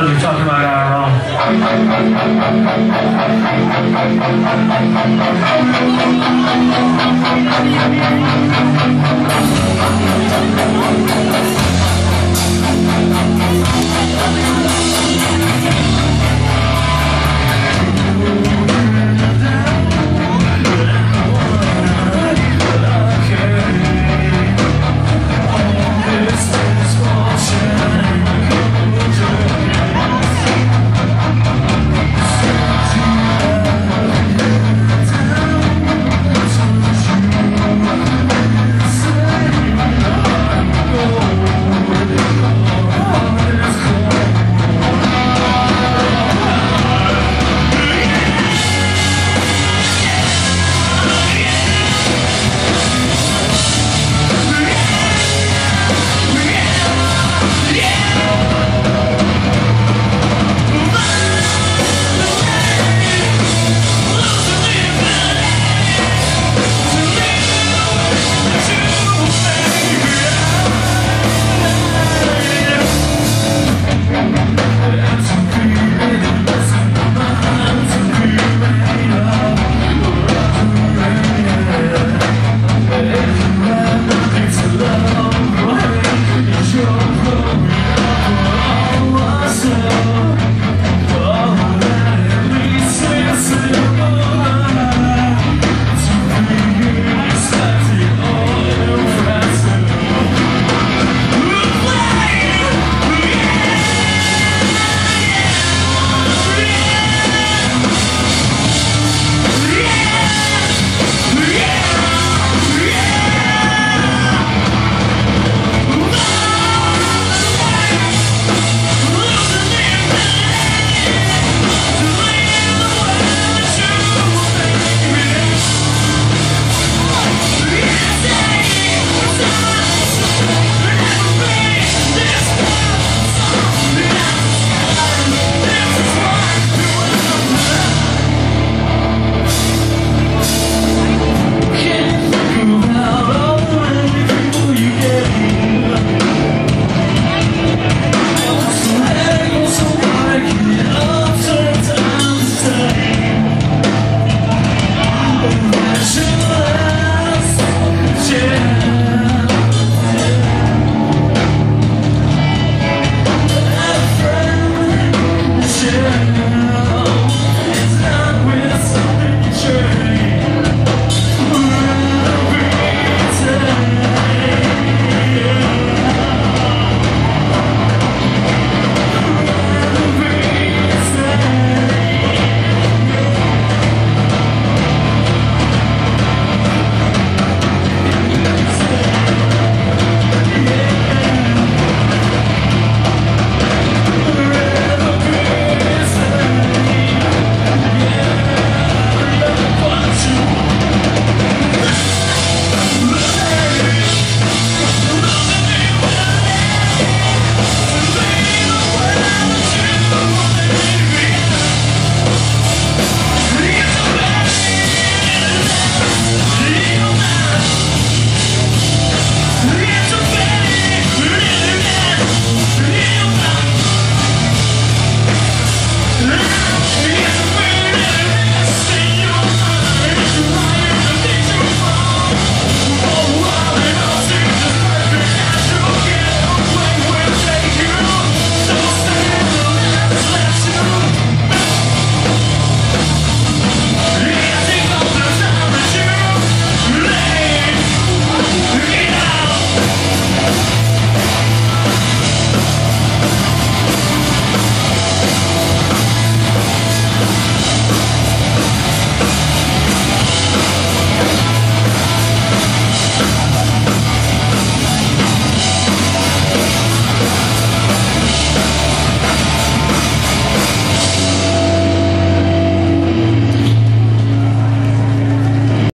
you're talking about our own.